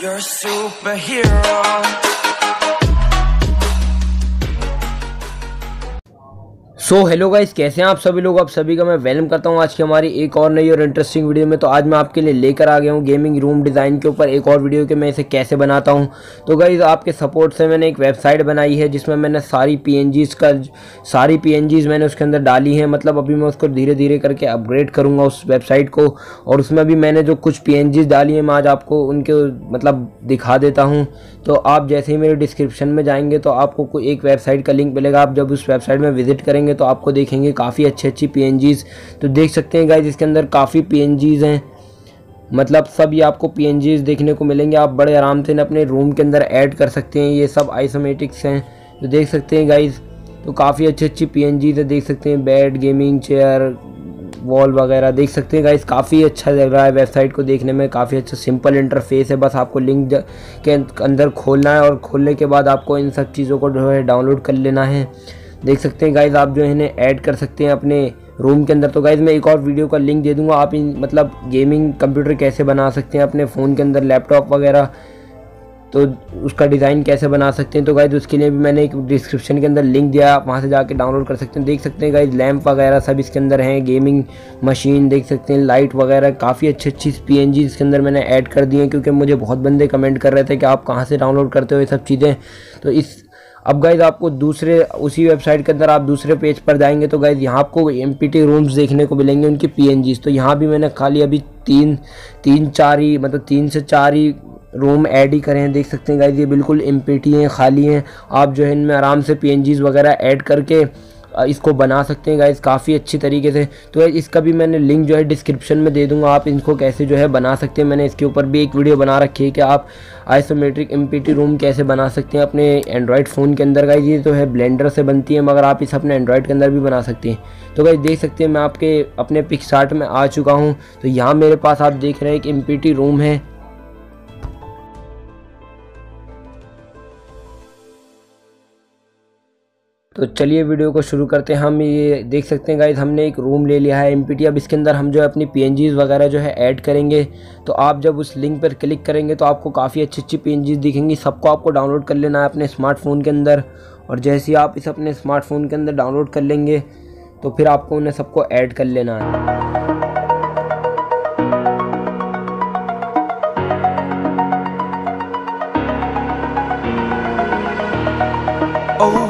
You're a superhero. So hello guys कैसे हैं आप सभी लोग? आप सभी का मैं वेलकम करता हूँ आज की हमारी एक और नई और इंटरेस्टिंग वीडियो में। तो आज मैं आपके लिए लेकर आ गया हूँ गेमिंग रूम डिज़ाइन के ऊपर एक और वीडियो के, मैं इसे कैसे बनाता हूँ। तो गाइस आपके सपोर्ट से मैंने एक वेबसाइट बनाई है, जिसमें मैंने सारी पी का, सारी पी मैंने उसके अंदर डाली हैं। मतलब अभी मैं उसको धीरे धीरे करके अपग्रेड करूँगा उस वेबसाइट को, और उसमें भी मैंने जो कुछ पी डाली हैं, मैं आज आपको उनके मतलब दिखा देता हूँ। तो आप जैसे ही मेरे डिस्क्रिप्शन में जाएँगे तो आपको एक वेबसाइट का लिंक मिलेगा। आप जब उस वेबसाइट में विज़िट करेंगे तो आपको देखेंगे काफ़ी अच्छी अच्छी पी तो देख सकते हैं गाइज़ इसके अंदर काफ़ी पी हैं। मतलब सब ये आपको पी देखने को मिलेंगे। आप बड़े आराम से अपने रूम के अंदर ऐड कर सकते हैं। ये सब आइसोमेटिक्स हैं। तो देख सकते हैं गाइज़ तो काफ़ी अच्छी अच्छी पी है। देख सकते हैं बेड गेमिंग चेयर वॉल वगैरह। देख सकते हैं गाइस काफ़ी अच्छा लग रहा है वेबसाइट को देखने में। काफ़ी अच्छा सिंपल इंटरफेस है। बस आपको लिंक के अंदर खोलना है और खोलने के बाद आपको इन सब चीज़ों को जो है डाउनलोड कर लेना है। देख सकते हैं गाइज़ आप जो है इन्हें ऐड कर सकते हैं अपने रूम के अंदर। तो गाइज़ मैं एक और वीडियो का लिंक दे दूँगा। आप इन मतलब गेमिंग कंप्यूटर कैसे बना सकते हैं अपने फ़ोन के अंदर लैपटॉप वगैरह तो उसका डिज़ाइन कैसे बना सकते हैं। तो गाइज़ उसके लिए भी मैंने एक डिस्क्रिप्शन के अंदर लिंक दिया आप वहाँ से जाके डाउनलोड कर सकते हैं। देख सकते हैं गाइज़ लैंप वगैरह सब इसके अंदर हैं गेमिंग मशीन देख सकते हैं लाइट वगैरह, काफ़ी अच्छी अच्छी पी एन जी इसके अंदर मैंने ऐड कर दी हैं, क्योंकि मुझे बहुत बंदे कमेंट कर रहे थे कि आप कहाँ से डाउनलोड करते हो ये सब चीज़ें। तो इस अब गाइज़ आपको दूसरे, उसी वेबसाइट के अंदर आप दूसरे पेज पर जाएँगे तो गाइज़ यहाँ आपको एम पी टी रूम्स देखने को मिलेंगे, उनकी पी तो यहाँ भी मैंने खाली अभी तीन तीन, चार ही मतलब तीन से चार ही रूम ऐड ही करें देख सकते हैं गाइज़ ये बिल्कुल एम पी टी हैं, खाली हैं। आप जो है इनमें आराम से पी वगैरह ऐड करके इसको बना सकते हैं गाइज़ काफ़ी अच्छी तरीके से। तो इसका भी मैंने लिंक जो है डिस्क्रिप्शन में दे दूँगा, आप इनको कैसे जो है बना सकते हैं। मैंने इसके ऊपर भी एक वीडियो बना रखी है कि आप आइसोमेट्रिक एमपीटी रूम कैसे बना सकते हैं अपने एंड्रॉयड फ़ोन के अंदर। गाइज़ ये तो है ब्लेंडर से बनती है, मगर आप इसे अपने एंड्रॉयड के अंदर भी बना सकते हैं। तो गाइज़ देख सकते हैं, मैं आपके अपने पिक्सार्ट में आ चुका हूँ। तो यहाँ मेरे पास आप देख रहे हैं एक एम रूम है। तो चलिए वीडियो को शुरू करते हैं। हम ये देख सकते हैं गाइज़ हमने एक रूम ले लिया है एमपीटी अब इसके अंदर हम जो है अपनी पी वगैरह जो है ऐड करेंगे। तो आप जब उस लिंक पर क्लिक करेंगे तो आपको काफ़ी अच्छी अच्छी पी दिखेंगी। सबको आपको डाउनलोड कर लेना है अपने स्मार्टफ़ोन के अंदर। और जैसे ही आप इसे अपने स्मार्टफ़ोन के अंदर डाउनलोड कर लेंगे तो फिर आपको उन्हें सबको ऐड कर लेना है। Feel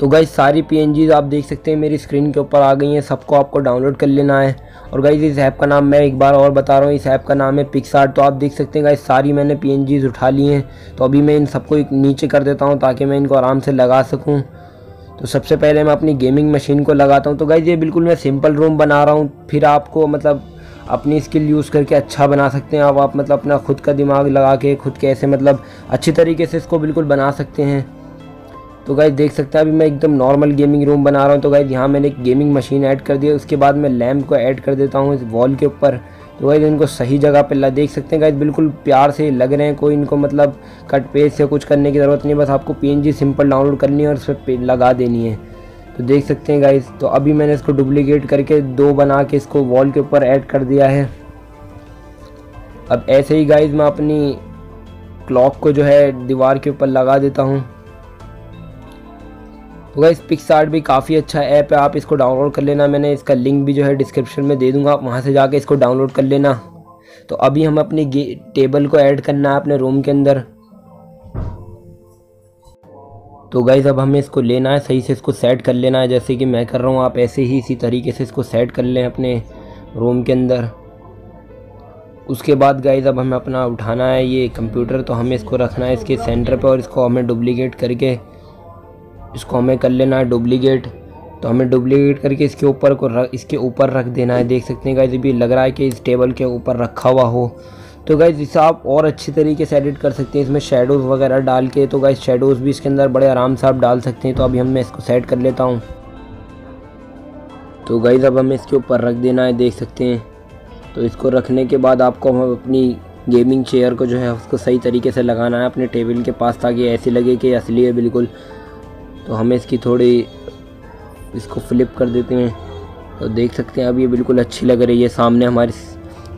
तो गाइज़ सारी पी आप देख सकते हैं मेरी स्क्रीन के ऊपर आ गई हैं, सबको आपको डाउनलोड कर लेना है। और गाइज़ इस ऐप का नाम मैं एक बार और बता रहा हूँ, इस ऐप का नाम है पिक्सार्ट तो आप देख सकते हैं गाइज़ सारी मैंने पी उठा ली हैं। तो अभी मैं इन सबको नीचे कर देता हूँ ताकि मैं इनको आराम से लगा सकूँ। तो सबसे पहले मैं अपनी गेमिंग मशीन को लगाता हूँ। तो गाइज़ ये बिल्कुल मैं सिंपल रूम बना रहा हूँ। फिर आपको मतलब अपनी स्किल यूज़ करके अच्छा बना सकते हैं आप। आप मतलब अपना खुद का दिमाग लगा के, खुद कैसे मतलब अच्छी तरीके से इसको बिल्कुल बना सकते हैं। तो गाइज़ देख सकते हैं, अभी मैं एकदम नॉर्मल गेमिंग रूम बना रहा हूँ। तो गाइज़ यहाँ मैंने एक गेमिंग मशीन ऐड कर दिया। उसके बाद मैं लैम्प को ऐड कर देता हूँ इस वॉल के ऊपर। तो गाइज़ इनको सही जगह पर ला देख सकते हैं गाइज़ बिल्कुल प्यार से लग रहे हैं। कोई इनको मतलब कट पेज से कुछ करने की ज़रूरत नहीं बस आपको पीएनजी सिंपल डाउनलोड करनी है और उस पर लगा देनी है। तो देख सकते हैं गाइज़ तो अभी मैंने इसको डुप्लीकेट करके दो बना के इसको वॉल के ऊपर ऐड कर दिया है। अब ऐसे ही गाइज़ मैं अपनी क्लॉक को जो है दीवार के ऊपर लगा देता हूँ। गाइस पिक्सार्ट भी काफ़ी अच्छा ऐप है, आप इसको डाउनलोड कर लेना। मैंने इसका लिंक भी जो है डिस्क्रिप्शन में दे दूँगा वहाँ से जाके इसको डाउनलोड कर लेना। तो अभी हम अपनी टेबल को ऐड करना है अपने रूम के अंदर। तो गाइज़ अब हमें इसको लेना है, सही से इसको सेट कर लेना है। जैसे कि मैं कर रहा हूँ, आप ऐसे ही इसी तरीके से इसको सेट कर लें अपने रूम के अंदर। उसके बाद गाइज़ अब हमें अपना उठाना है ये कंप्यूटर तो हमें इसको रखना है इसके सेंटर पे और इसको हमें डुप्लीकेट करके इसको हमें कर लेना है डुप्लीकेट। तो हमें डुप्लीकेट करके इसके ऊपर को रख, इसके ऊपर रख देना है। देख सकते हैं गाइस भी लग रहा है कि इस टेबल के ऊपर रखा हुआ हो। तो गाइज़ इसे आप और अच्छी तरीके से एडिट कर सकते हैं। इसमें शेडोज़ वगैरह डाल के तो गाइज़ शेडोज़ भी इसके अंदर बड़े आराम से आप डाल सकते हैं। तो अभी हम मैं इसको सेट कर लेता हूँ। तो गाइज़ अब हमें इसके ऊपर रख देना है, देख सकते हैं। तो इसको रखने के बाद आपको हम अपनी गेमिंग चेयर को जो है, उसको सही तरीके से लगाना है अपने टेबल के पास, ताकि ऐसे लगे कि असली है, बिल्कुल। तो हमें इसकी थोड़ी, इसको फ्लिप कर देते हैं। तो देख सकते हैं, अब ये बिल्कुल अच्छी लग रही है सामने हमारी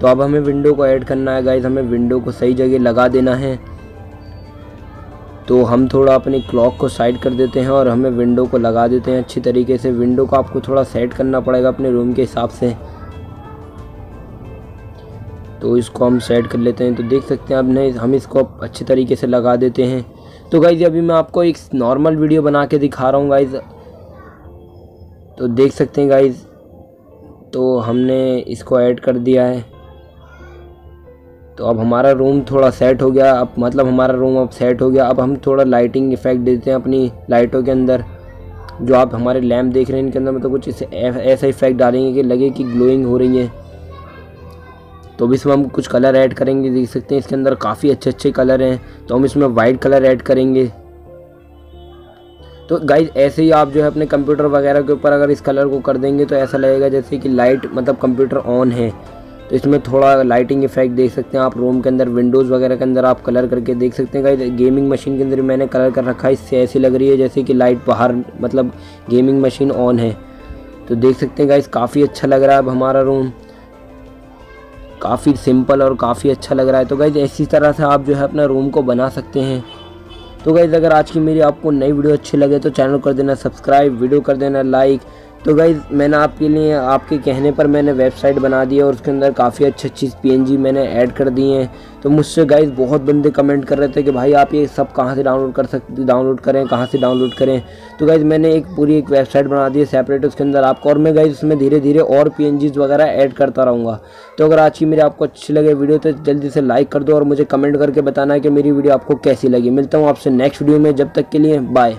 तो अब हमें विंडो को ऐड करना है गाइज़ हमें विंडो को सही जगह लगा देना है। तो हम थोड़ा अपनी क्लॉक को साइड कर देते हैं और हमें विंडो को लगा देते हैं अच्छी तरीके से। विंडो को आपको थोड़ा सेट करना पड़ेगा अपने रूम के हिसाब से। तो इसको हम सेट कर लेते हैं। तो देख सकते हैं, अब नहीं, हम इसको अच्छे तरीके से लगा देते हैं। तो गाइज़ अभी मैं आपको एक नॉर्मल वीडियो बना के दिखा रहा हूँ गाइज़ तो देख सकते हैं गाइज़ तो हमने इसको ऐड कर दिया है. तो अब हमारा रूम थोड़ा सेट हो गया. अब मतलब हमारा रूम अब सेट हो गया. अब हम थोड़ा लाइटिंग इफ़ेक्ट देते हैं अपनी लाइटों के अंदर. जो आप हमारे लैम्प देख रहे हैं, इनके अंदर मतलब कुछ ऐसा इफ़ेक्ट डालेंगे कि लगे कि ग्लोइंग हो रही है. तो अब इसमें हम कुछ कलर ऐड करेंगे, देख सकते हैं इसके अंदर काफ़ी अच्छे अच्छे कलर हैं। तो हम इसमें वाइट कलर ऐड करेंगे। तो गाइज़ ऐसे ही आप जो है अपने कंप्यूटर वगैरह के ऊपर अगर इस कलर को कर देंगे तो ऐसा लगेगा जैसे कि लाइट मतलब कंप्यूटर ऑन है। तो इसमें थोड़ा लाइटिंग इफ़ेक्ट देख सकते हैं आप रूम के अंदर विंडोज़ वगैरह के अंदर आप कलर करके देख सकते हैं। गाइज़ गेमिंग मशीन के अंदर मैंने कलर कर रखा है, इससे ऐसी लग रही है जैसे कि लाइट बाहर मतलब गेमिंग मशीन ऑन है। तो देख सकते हैं गाइज़ काफ़ी अच्छा लग रहा है अब हमारा रूम काफ़ी सिंपल और काफ़ी अच्छा लग रहा है। तो गाइज़ इसी तरह से आप जो है अपना रूम को बना सकते हैं। तो गाइज़ अगर आज की मेरी आपको नई वीडियो अच्छी लगे तो चैनल कर देना सब्सक्राइब वीडियो कर देना लाइक तो गाइज़ मैंने आपके लिए, आपके कहने पर मैंने वेबसाइट बना दी है और उसके अंदर काफ़ी अच्छी अच्छी पी मैंने ऐड कर दी हैं। तो मुझसे गाइज़ बहुत बंदे कमेंट कर रहे थे कि भाई आप ये सब कहाँ से डाउनलोड कर सकते डाउनलोड करें, कहाँ से डाउनलोड करें। तो गाइज़ मैंने एक पूरी एक वेबसाइट बना दी है सेपरेट उसके अंदर आपको और मैं गाइज़ उसमें धीरे धीरे और पी वगैरह ऐड करता रहूँगा। तो अगर आज की मेरी आपको अच्छी लगे वीडियो तो जल्दी से लाइक कर दो और मुझे कमेंट करके बताना कि मेरी वीडियो आपको कैसी लगी। मिलता हूँ आपसे नेक्स्ट वीडियो में, जब तक के लिए bye